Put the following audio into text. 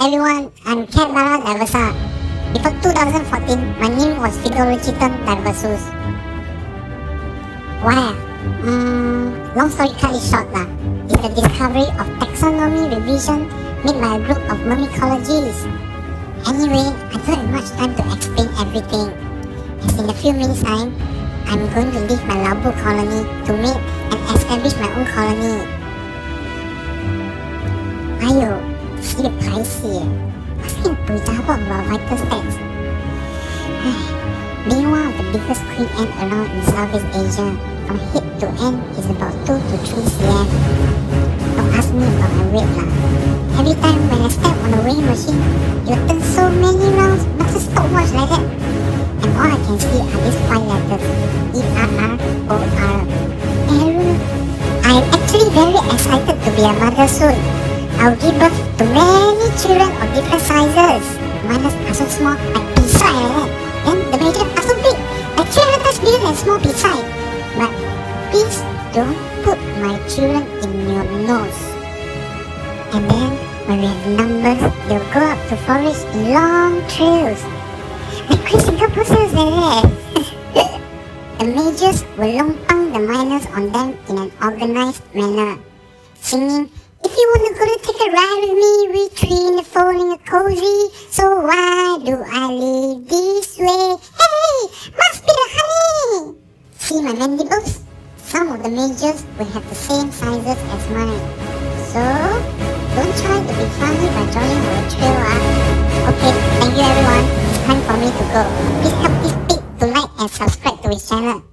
everyone, I'm Carebara Diversa. Before 2014, my name was Pheidologeton Diversus. Why? Mm, long story cut it short lah. It's the discovery of taxonomy revision made by a group of myrmecologists. Anyway, I don't have much time to explain everything. As in a few minutes time, I'm going to leave my Labu colony to meet and establish my own colony. Ayo, 是个牌事耶，我先背查过 about vital stats. Being one of the biggest queen ant around in Southeast Asia, from head to end is about 2 to 3 cm. Don't ask me about my weight lah. Every time when I step on the weighing machine, you turn so many rounds, but a stopwatch like that. And all I can see are these five letters, E-R-R-O-R. Error. I'm actually very excited to be a mother soon. I'll give birth to many children of different sizes. Mine are so small, like pizza. Then the major are so big, like 300 times bigger than small pizza. But please don't put my children in your nose. And then when we have numbers, they'll go up to forest in long trails. Like Singapore says like the majors will lompang the minors on them in an organized manner, singing if you wanna go to phone a cozy. So why do I live this way? Hey, must be the honey. See my mandibles? Some of the majors will have the same sizes as mine. So don't try to be funny by joining our trail. Ah. Okay, thank you everyone. It's time for me to go. Please help this pig to like and subscribe to his channel.